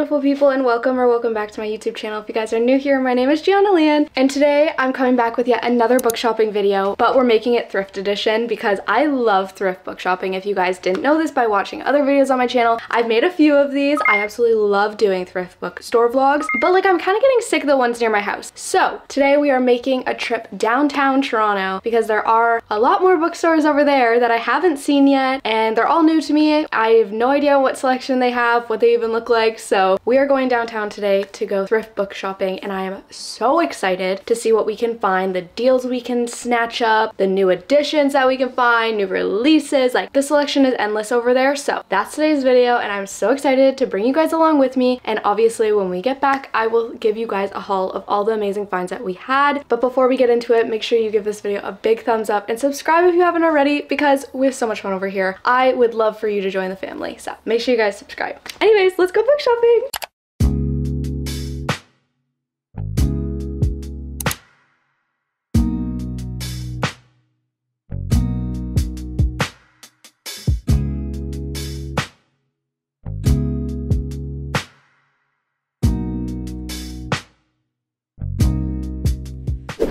beautiful people and welcome or welcome back to my YouTube channel. If you guys are new here, my name is Gianna Lian and today I'm coming back with yet another book shopping video, but we're making it thrift edition because I love thrift book shopping. If you guys didn't know this by watching other videos on my channel, I've made a few of these. I absolutely love doing thrift book store vlogs, but like I'm kind of getting sick of the ones near my house. So today we are making a trip downtown Toronto because there are a lot more bookstores over there that I haven't seen yet and they're all new to me. I have no idea what selection they have, what they even look like. So we are going downtown today to go thrift book shopping and I am so excited to see what we can find, the deals we can snatch up, the new additions that we can find, new releases. Like the selection is endless over there. So that's today's video and I'm so excited to bring you guys along with me. And obviously when we get back, I will give you guys a haul of all the amazing finds that we had. But before we get into it, make sure you give this video a big thumbs up and subscribe if you haven't already because we have so much fun over here. I would love for you to join the family. So make sure you guys subscribe. Anyways, let's go book shopping.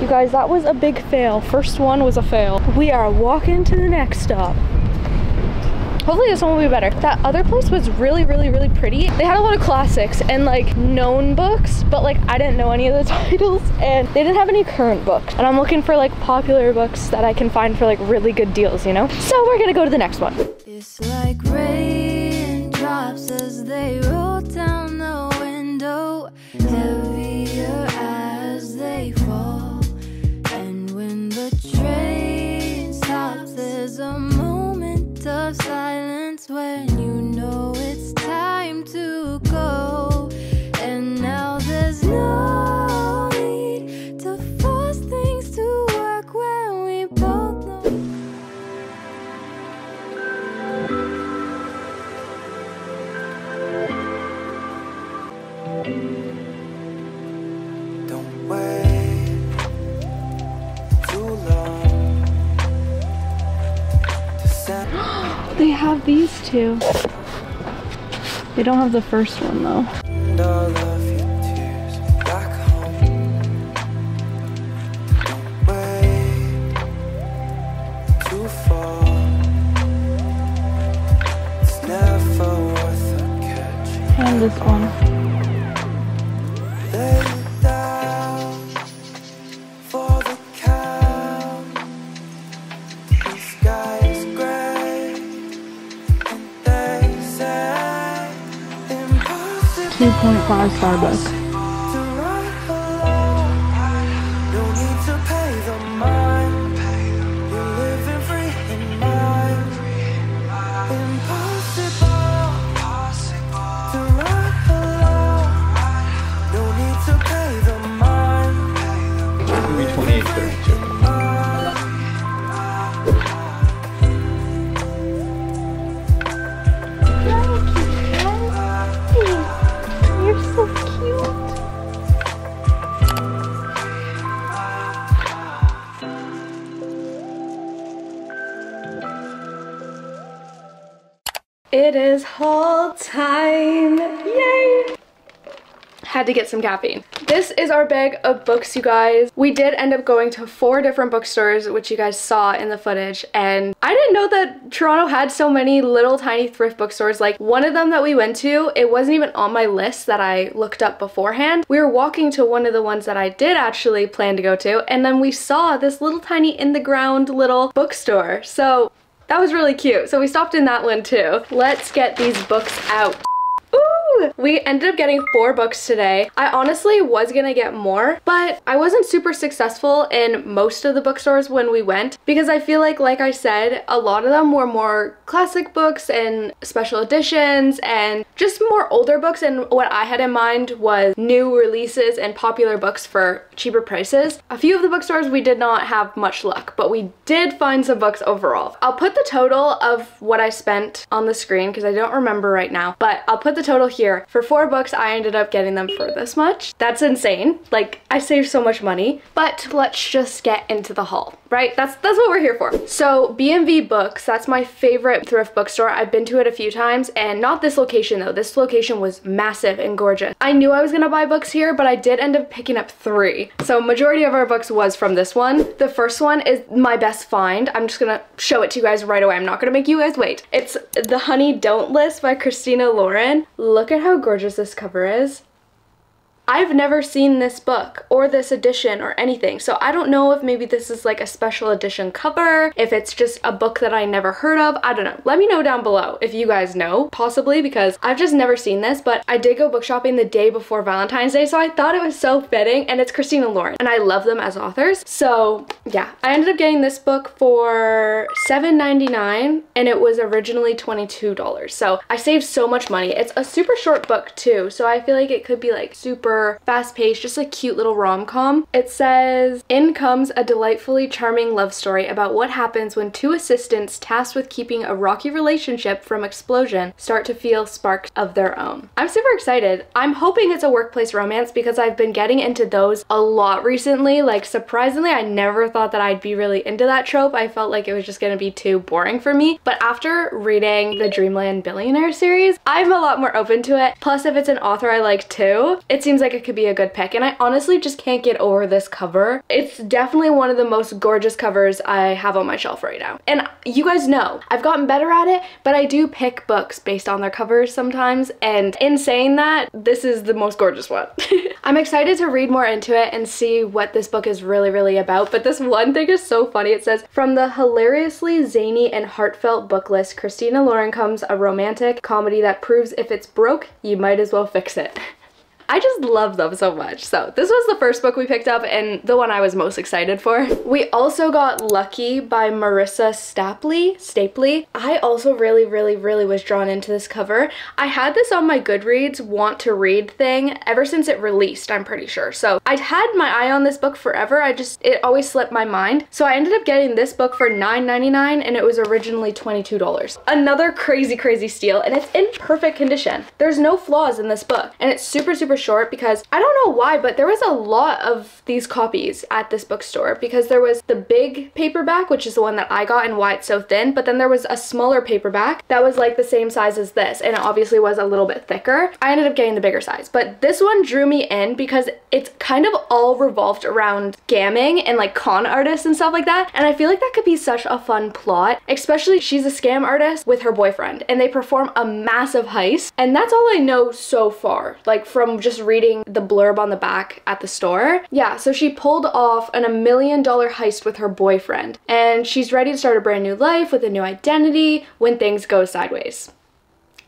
Guys, that was a big fail. First one was a fail. We are walking to the next stop. Hopefully this one will be better. That other place was really, really, really pretty. They had a lot of classics and like known books, but like I didn't know any of the titles and they didn't have any current books. And I'm looking for like popular books that I can find for like really good deals, you know? So we're gonna go to the next one. It's like as they roll down the window, silence when you know don't have the first one though. 2.5 star It is haul time. Yay! Had to get some caffeine. This is our bag of books, you guys. We did end up going to four different bookstores, which you guys saw in the footage, and I didn't know that Toronto had so many little tiny thrift bookstores. Like one of them that we went to, it wasn't even on my list that I looked up beforehand. We were walking to one of the ones that I did actually plan to go to, and then we saw this little tiny in the ground little bookstore. So that was really cute. So we stopped in that one too. Let's get these books out. We ended up getting four books today. I honestly was gonna get more, but I wasn't super successful in most of the bookstores when we went because I feel like, like I said, a lot of them were more classic books and special editions and just more older books. And what I had in mind was new releases and popular books for cheaper prices. A few of the bookstores we did not have much luck, but we did find some books overall. I'll put the total of what I spent on the screen because I don't remember right now, but I'll put the total here For four books, I ended up getting them for this much. That's insane. Like, I saved so much money. But let's just get into the haul, right? That's that's what we're here for. So BMV Books, that's my favorite thrift bookstore. I've been to it a few times and not this location though. This location was massive and gorgeous. I knew I was gonna buy books here, but I did end up picking up three. So majority of our books was from this one. The first one is my best find. I'm just gonna show it to you guys right away. I'm not gonna make you guys wait. It's The Honey Don't List by Christina Lauren. Look at how gorgeous this cover is. I've never seen this book or this edition or anything, so I don't know if maybe this is like a special edition cover, if it's just a book that I never heard of, I don't know. Let me know down below if you guys know, possibly, because I've just never seen this, but I did go book shopping the day before Valentine's Day, so I thought it was so fitting, and it's Christina Lauren, and I love them as authors, so yeah. I ended up getting this book for $7.99, and it was originally $22, so I saved so much money. It's a super short book too, so I feel like it could be like super fast paced, just a cute little rom com. It says, In comes a delightfully charming love story about what happens when two assistants tasked with keeping a rocky relationship from explosion start to feel sparks of their own. I'm super excited. I'm hoping it's a workplace romance because I've been getting into those a lot recently. Like, surprisingly, I never thought that I'd be really into that trope. I felt like it was just gonna be too boring for me. But after reading the Dreamland Billionaire series, I'm a lot more open to it. Plus, if it's an author I like too, it seems like like it could be a good pick and I honestly just can't get over this cover. It's definitely one of the most gorgeous covers I have on my shelf right now. And you guys know, I've gotten better at it, but I do pick books based on their covers sometimes and in saying that, this is the most gorgeous one. I'm excited to read more into it and see what this book is really, really about, but this one thing is so funny. It says, from the hilariously zany and heartfelt book list, Christina Lauren comes a romantic comedy that proves if it's broke, you might as well fix it. I just love them so much. So this was the first book we picked up and the one I was most excited for. We also got Lucky by Marissa Stapley. Stapley. I also really, really, really was drawn into this cover. I had this on my Goodreads want to read thing ever since it released, I'm pretty sure. So I'd had my eye on this book forever. I just, it always slipped my mind. So I ended up getting this book for $9.99 and it was originally $22. Another crazy, crazy steal and it's in perfect condition. There's no flaws in this book and it's super, super short because I don't know why, but there was a lot of these copies at this bookstore because there was the big paperback, which is the one that I got and why it's so thin, but then there was a smaller paperback that was like the same size as this and it obviously was a little bit thicker. I ended up getting the bigger size, but this one drew me in because it's kind of all revolved around scamming and like con artists and stuff like that. And I feel like that could be such a fun plot, especially she's a scam artist with her boyfriend and they perform a massive heist. And that's all I know so far, like from just just reading the blurb on the back at the store. Yeah, so she pulled off an a million dollar heist with her boyfriend and she's ready to start a brand new life with a new identity when things go sideways.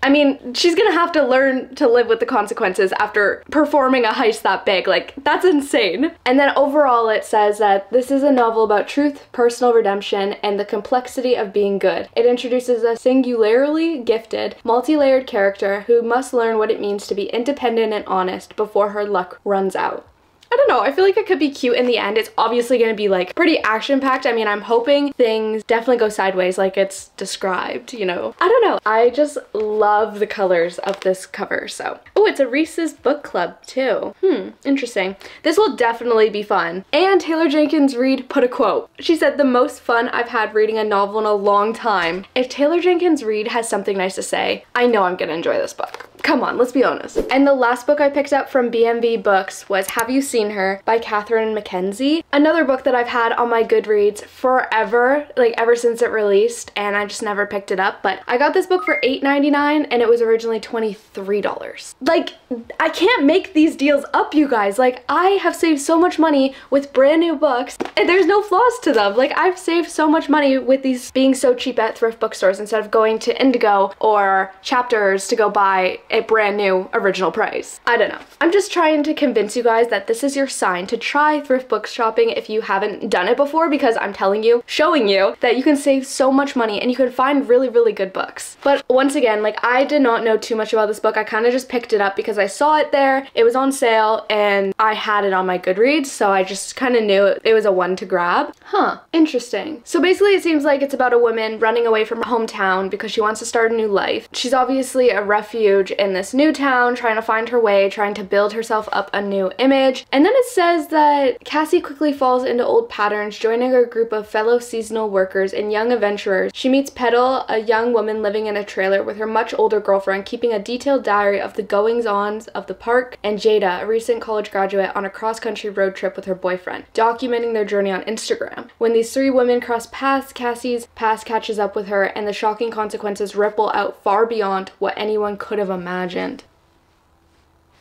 I mean, she's gonna have to learn to live with the consequences after performing a heist that big. Like, that's insane. And then overall, it says that this is a novel about truth, personal redemption, and the complexity of being good. It introduces a singularly gifted, multi layered character who must learn what it means to be independent and honest before her luck runs out. I don't know, I feel like it could be cute in the end. It's obviously gonna be like pretty action packed. I mean, I'm hoping things definitely go sideways like it's described, you know. I don't know, I just love the colors of this cover, so. Oh, it's a Reese's book club too. Hmm, interesting. This will definitely be fun. And Taylor Jenkins Reid put a quote. She said, the most fun I've had reading a novel in a long time. If Taylor Jenkins Reid has something nice to say, I know I'm gonna enjoy this book. Come on, let's be honest. And the last book I picked up from BMV Books was Have You Seen Her by Catherine McKenzie. Another book that I've had on my Goodreads forever, like ever since it released, and I just never picked it up. But I got this book for $8.99 and it was originally $23. Like, I can't make these deals up, you guys. Like, I have saved so much money with brand new books and there's no flaws to them. Like, I've saved so much money with these being so cheap at thrift bookstores instead of going to Indigo or Chapters to go buy a brand new original price. I don't know. I'm just trying to convince you guys that this is your sign to try thrift book shopping if you haven't done it before because I'm telling you, showing you that you can save so much money and you can find really, really good books. But once again, like I did not know too much about this book. I kind of just picked it up because I saw it there, it was on sale, and I had it on my Goodreads, so I just kind of knew it was a one to grab. Huh, interesting. So basically it seems like it's about a woman running away from her hometown because she wants to start a new life. She's obviously a refuge in this new town, trying to find her way, trying to build herself up a new image. And then it says that Cassie quickly falls into old patterns, joining a group of fellow seasonal workers and young adventurers. She meets Petal, a young woman living in a trailer with her much older girlfriend, keeping a detailed diary of the goings ons of the park, and Jada, a recent college graduate, on a cross country road trip with her boyfriend, documenting their journey on Instagram. When these three women cross paths, Cassie's past catches up with her, and the shocking consequences ripple out far beyond what anyone could have imagined.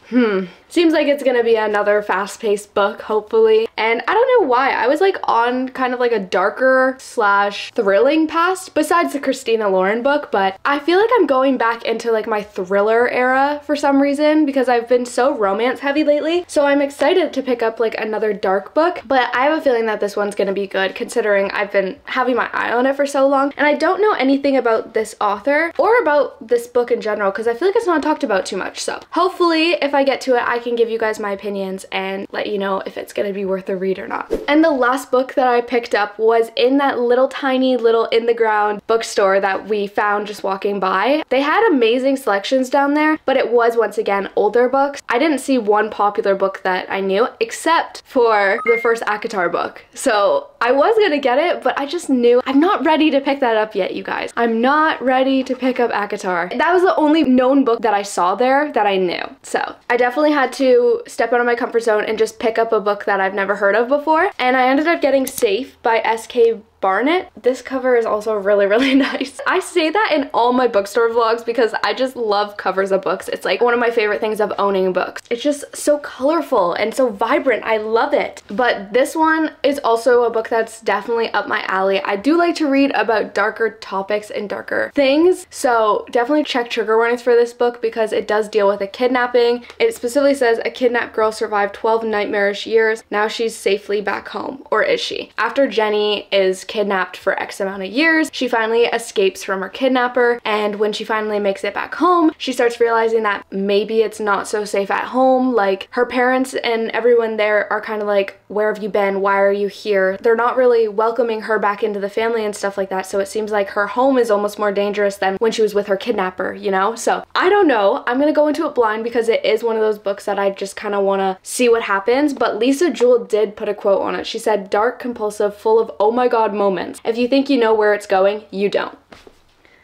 Hmm. Seems like it's gonna be another fast-paced book, hopefully. And I don't know why. I was like on kind of like a darker slash thrilling past besides the Christina Lauren book, but I feel like I'm going back into like my thriller era for some reason because I've been so romance heavy lately. So I'm excited to pick up like another dark book, but I have a feeling that this one's gonna be good considering I've been having my eye on it for so long. And I don't know anything about this author or about this book in general because I feel like it's not talked about too much. So hopefully if I get to it, I can give you guys my opinions and let you know if it's gonna be worth a read or not. And the last book that I picked up was in that little tiny little in the ground bookstore that we found just walking by. They had amazing selections down there, but it was once again older books. I didn't see one popular book that I knew except for the first ACOTAR book. So I was gonna get it, but I just knew I'm not ready to pick that up yet, you guys. I'm not ready to pick up ACOTAR. That was the only known book that I saw there that I knew. So I definitely had to step out of my comfort zone and just pick up a book that I've never heard of before. And I ended up getting Safe by S.K. Barnett. This cover is also really, really nice. I say that in all my bookstore vlogs because I just love covers of books. It's like one of my favorite things of owning books. It's just so colorful and so vibrant. I love it. But this one is also a book that's definitely up my alley. I do like to read about darker topics and darker things. So definitely check trigger warnings for this book because it does deal with a kidnapping. It specifically says a kidnapped girl survived 12 nightmarish years. Now she's safely back home. Or is she? After Jenny is kidnapped for X amount of years. She finally escapes from her kidnapper, and when she finally makes it back home, she starts realizing that maybe it's not so safe at home. Like, her parents and everyone there are kind of like, Where have you been? Why are you here? They're not really welcoming her back into the family and stuff like that, so it seems like her home is almost more dangerous than when she was with her kidnapper, you know? So, I don't know. I'm gonna go into it blind because it is one of those books that I just kind of want to see what happens, but Lisa Jewell did put a quote on it. She said, Dark, compulsive, full of oh my god moments. If you think you know where it's going, you don't.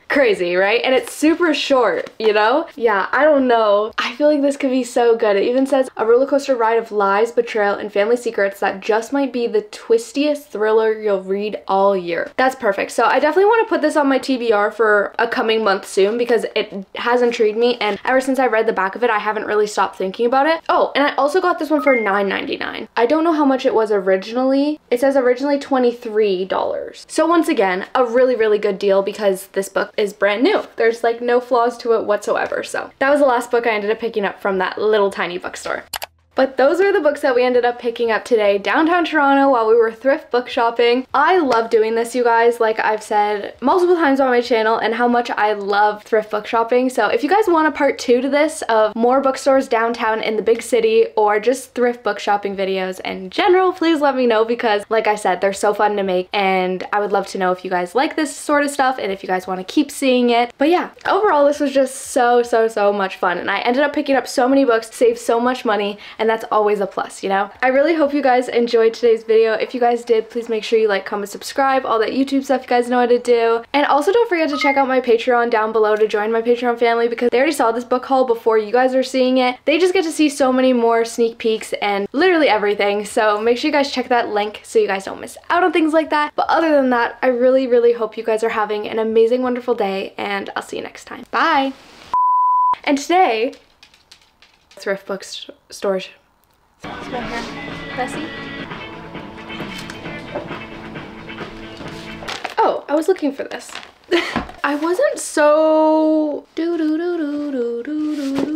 Crazy, right? And it's super short, you know? Yeah, I don't know. I feel like this could be so good. It even says a roller coaster ride of lies, betrayal, and family secrets that just might be the twistiest thriller you'll read all year. That's perfect. So I definitely want to put this on my TBR for a coming month soon because it has intrigued me and ever since I read the back of it, I haven't really stopped thinking about it. Oh, and I also got this one for $9.99. I don't know how much it was originally. It says originally $23. So once again, a really, really good deal because this book is brand new. There's like no flaws to it whatsoever. So that was the last book I ended up picking up from that little tiny bookstore. But those are the books that we ended up picking up today downtown Toronto while we were thrift book shopping. I love doing this, you guys, like I've said multiple times on my channel and how much I love thrift book shopping. So if you guys want a part two to this of more bookstores downtown in the big city or just thrift book shopping videos in general, please let me know because like I said, they're so fun to make and I would love to know if you guys like this sort of stuff and if you guys want to keep seeing it. But yeah, overall this was just so, so, so much fun and I ended up picking up so many books, saved so much money, and and that's always a plus, you know? I really hope you guys enjoyed today's video. If you guys did, please make sure you like, comment, subscribe, all that YouTube stuff you guys know how to do. And also don't forget to check out my Patreon down below to join my Patreon family because they already saw this book haul before you guys are seeing it. They just get to see so many more sneak peeks and literally everything. So make sure you guys check that link so you guys don't miss out on things like that. But other than that, I really, really hope you guys are having an amazing, wonderful day and I'll see you next time. Bye! And today, thrift book st stores. Let's go here. Bessie? Oh, I was looking for this. I wasn't so do do do do do do do